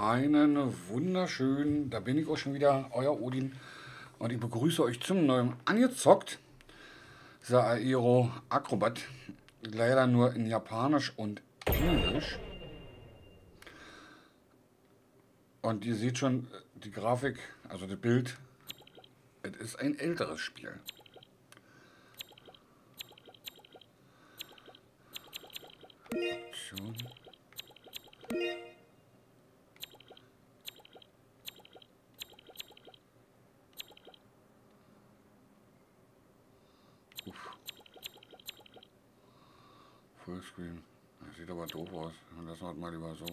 Einen wunderschönen, da bin ich auch schon wieder, euer Odin. Und ich begrüße euch zum neuen Angezockt. The Aero Acrobat. Leider nur in Japanisch und Englisch. Und ihr seht schon, die Grafik, also das Bild, es ist ein älteres Spiel. Option. Fullscreen. Das sieht aber doof aus. Lassen wir mal lieber so.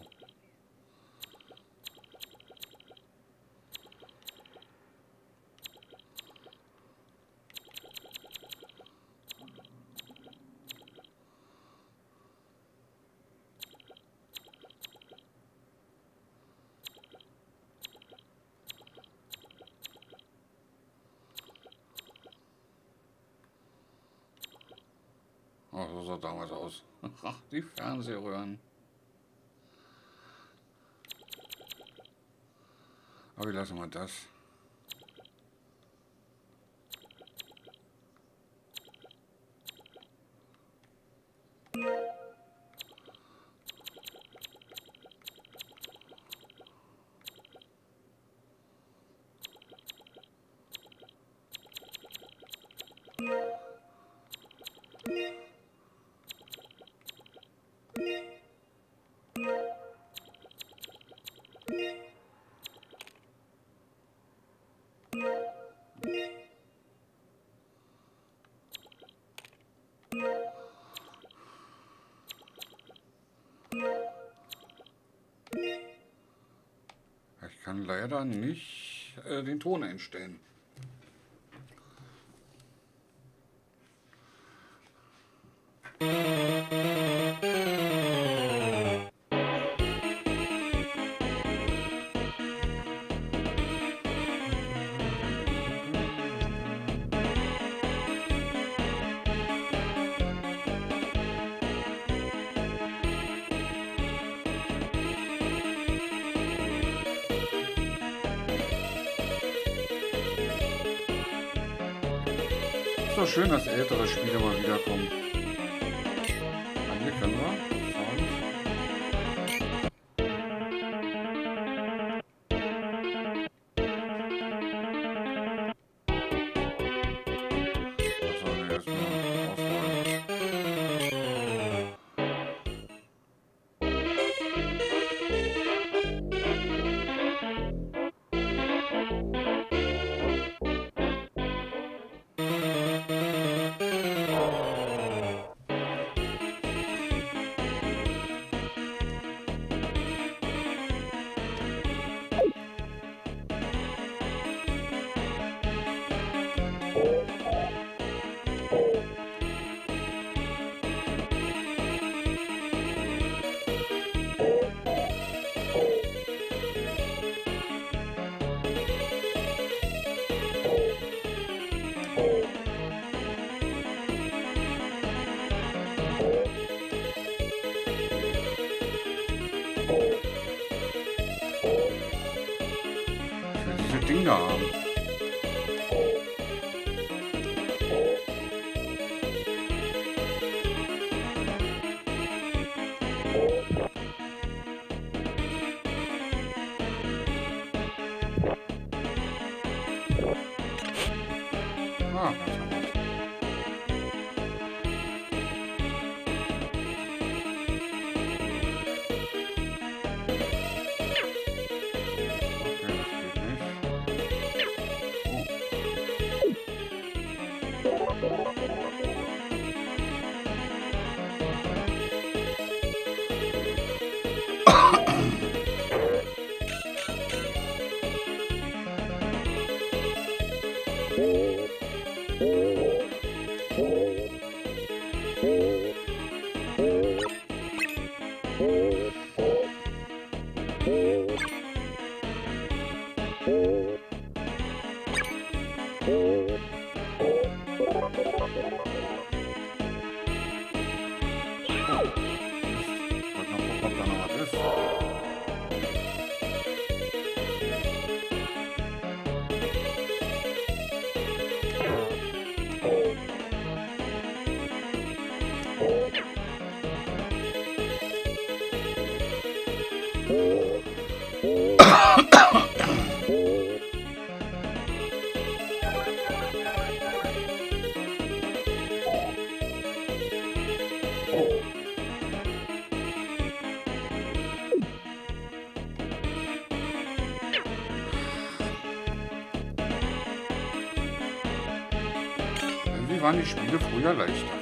Oh, so sah damals aus. Die Fernsehröhren. Aber wir lassen mal das. Kann leider nicht äh, den Ton einstellen. Doch schön, dass ältere Spiele mal wiederkommen. Ah, hier können wir. Ah, das haben waren die Spiele früher leichter.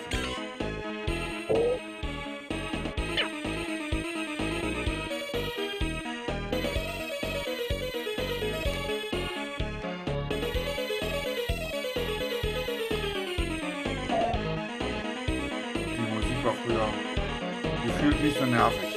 Früher gefühlt nicht so nervig.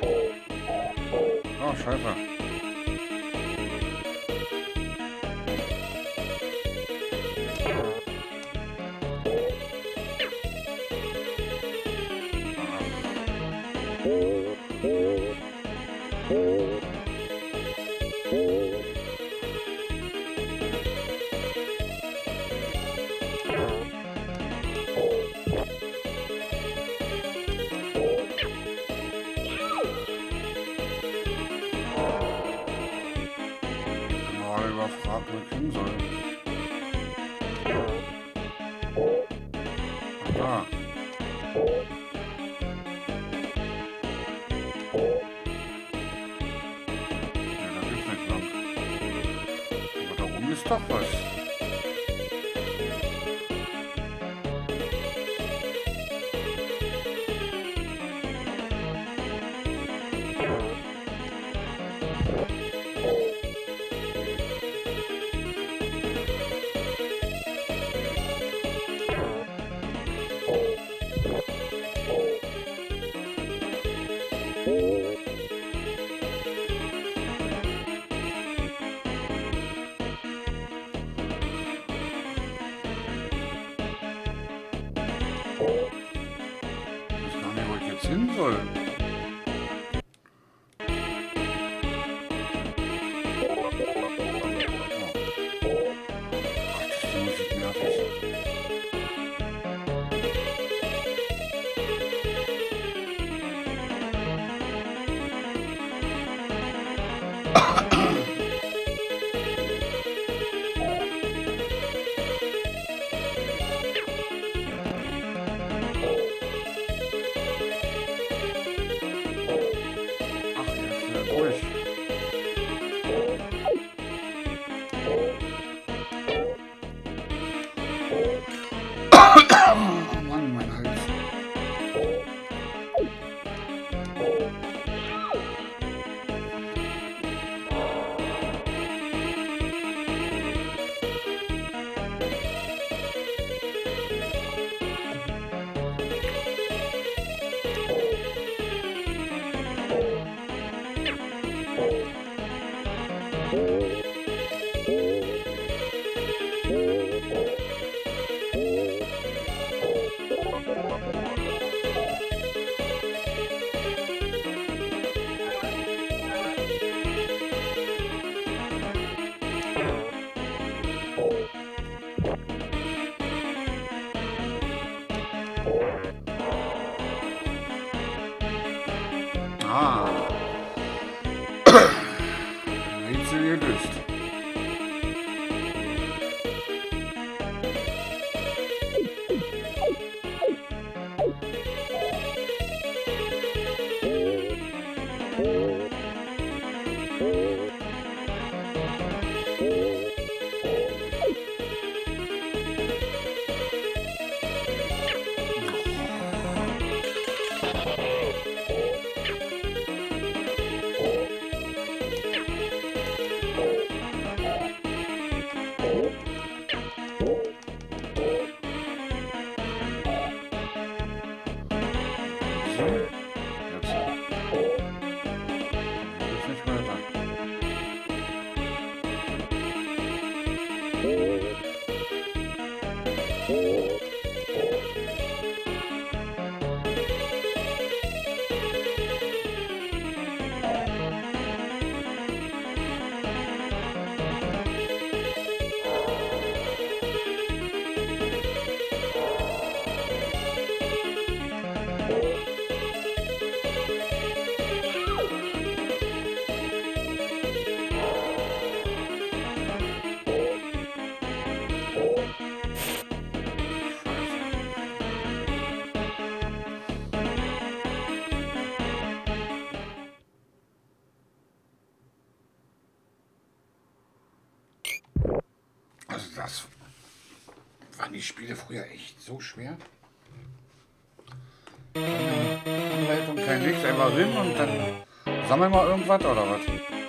哦哦哦，我一。Da. Ja, da geht's nicht lang. Aber da oben ist doch was. Jetzt Das waren die Spiele früher echt so schwer. Anleitung, kein Nix, einfach hin und dann sammeln wir irgendwas oder was?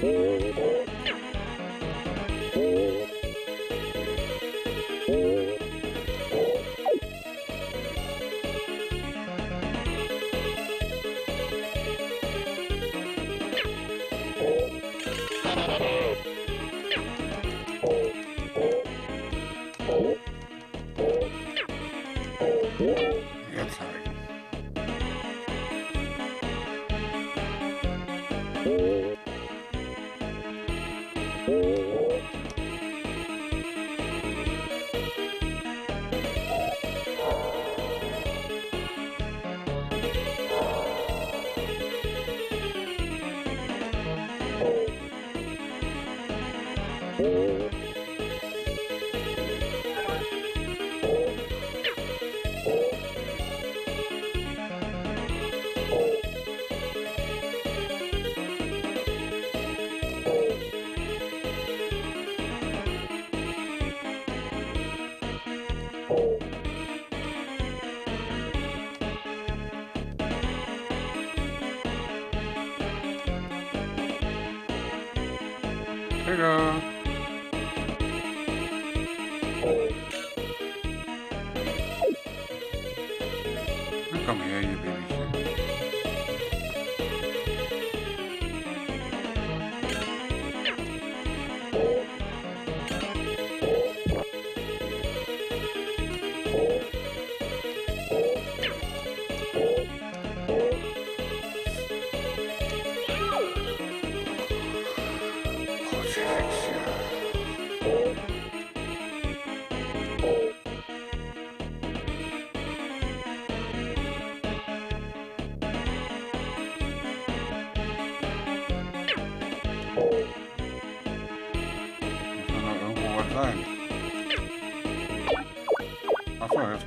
Oh, Ooh. Come here, eh, you irgendwo was sein. Achso, jetzt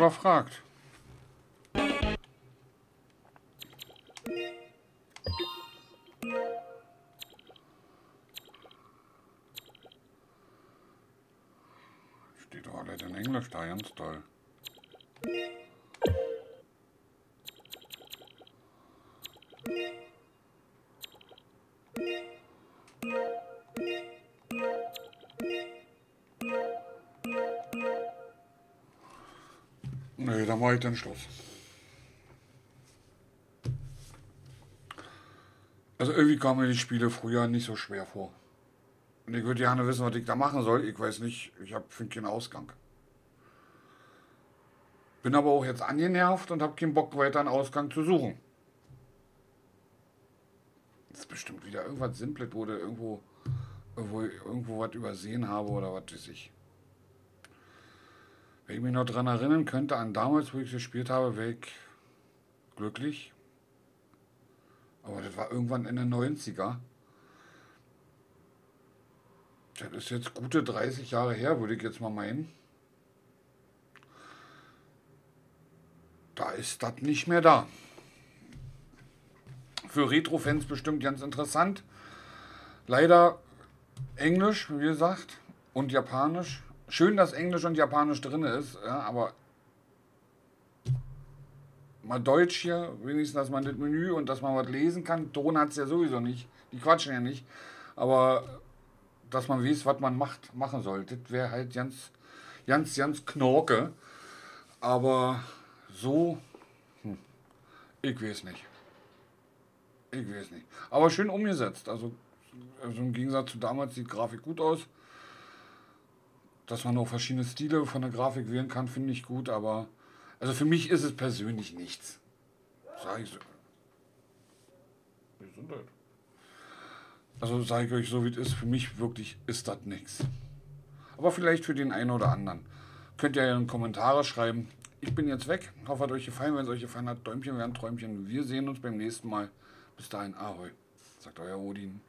überfragt. Steht doch alles in Englisch da, ganz toll. Nee, dann mache ich den Schluss. Also irgendwie kamen mir die Spiele früher nicht so schwer vor. Und ich würde gerne wissen, was ich da machen soll. Ich weiß nicht, ich finde keinen Ausgang. Bin aber auch jetzt angenervt und habe keinen Bock weiter einen Ausgang zu suchen. Das ist bestimmt wieder irgendwas Simples, wo du irgendwo, irgendwo, irgendwo was übersehen habe oder was weiß ich. Wenn ich mich noch daran erinnern könnte, an damals, wo ich gespielt habe, wäre ich glücklich. Aber das war irgendwann in den 90er. Das ist jetzt gute 30 Jahre her, würde ich jetzt mal meinen. Da ist das nicht mehr da. Für Retro-Fans bestimmt ganz interessant. Leider Englisch, wie gesagt, und Japanisch. Schön, dass Englisch und Japanisch drin ist, ja, aber mal Deutsch hier, wenigstens, dass man das Menü und dass man was lesen kann. Ton hat es ja sowieso nicht. Die quatschen ja nicht. Aber dass man weiß, was man macht, machen soll, das wäre halt ganz, ganz, ganz knorke. Aber so, hm, ich weiß nicht. Ich weiß nicht. Aber schön umgesetzt. Also, also im Gegensatz zu damals sieht Grafik gut aus. Dass man auch verschiedene Stile von der Grafik wählen kann, finde ich gut, aber Also für mich ist es persönlich nichts. Sag ich so. Gesundheit. Also sage ich euch so, wie es ist, für mich wirklich ist das nichts. Aber vielleicht für den einen oder anderen. Könnt ihr ja in Kommentare schreiben. Ich bin jetzt weg. Hoffe, hat euch gefallen. Wenn es euch gefallen hat, Däumchen wären Träumchen. Wir sehen uns beim nächsten Mal. Bis dahin, Ahoi. Sagt euer Odin.